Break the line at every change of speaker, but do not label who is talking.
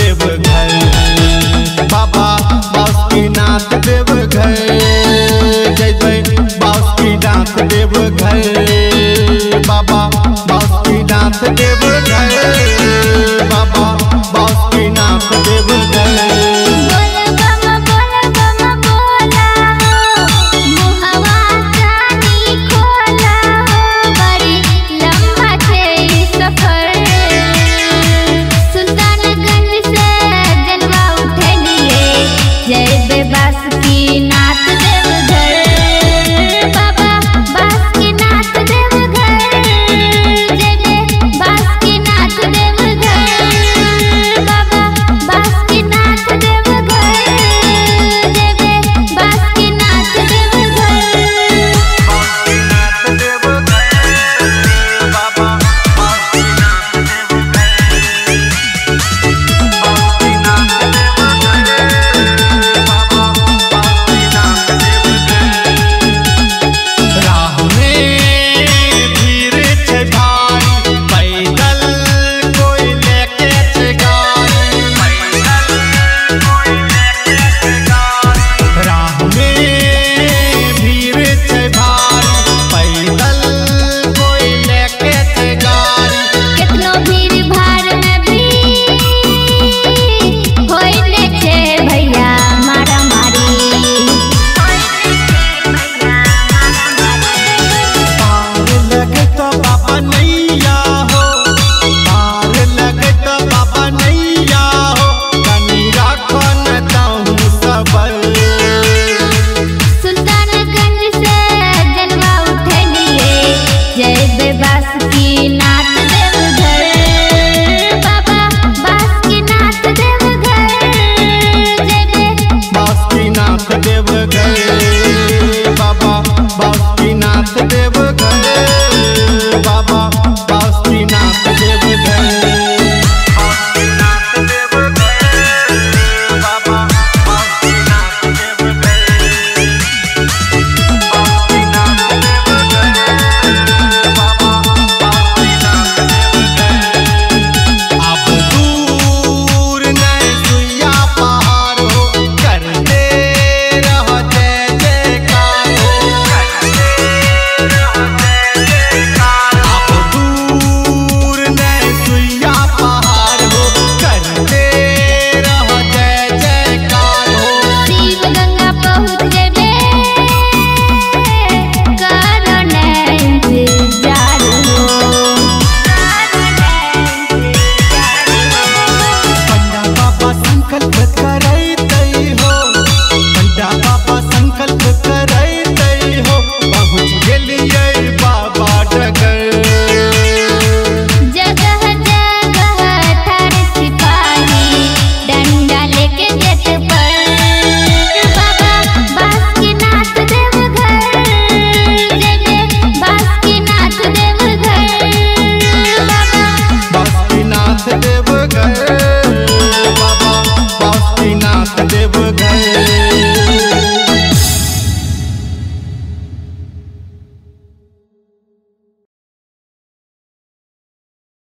देव घर बाबा बासुकीनाथ देव घर जैबे बासुकीनाथ देव घर बाबा बासुकीनाथ देव घर
जैबे बास की